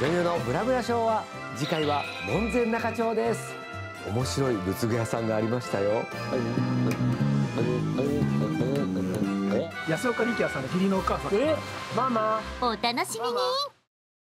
女優のブラブラショーは次回は門前仲町です。面白い仏具屋さんがありましたよ。安岡力也さんの義理のお母さん。えママ。お楽しみに。